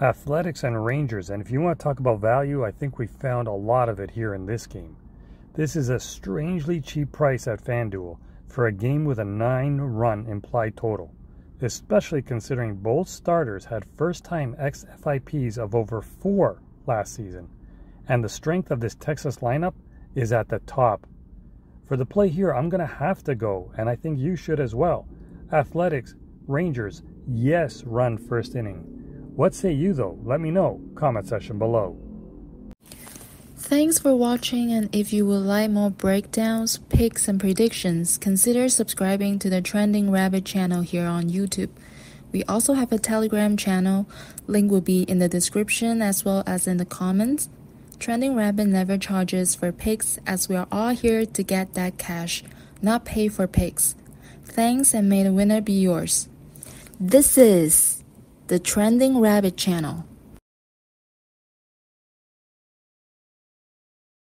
Athletics and Rangers, and if you want to talk about value, I think we found a lot of it here in this game. This is a strangely cheap price at FanDuel for a game with a 9 run implied total, especially considering both starters had first time XFIPs of over 4 last season, and the strength of this Texas lineup is at the top. For the play here, I'm going to have to go, and I think you should as well. Athletics, Rangers, yes, run first inning. What say you though? Let me know. Comment section below. Thanks for watching and if you would like more breakdowns, picks and predictions, consider subscribing to the Trending Rabbit channel here on YouTube. We also have a Telegram channel, link will be in the description as well as in the comments. Trending Rabbit never charges for picks as we are all here to get that cash, not pay for picks. Thanks and may the winner be yours. This is the Trending Rabbit channel.